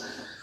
Gracias.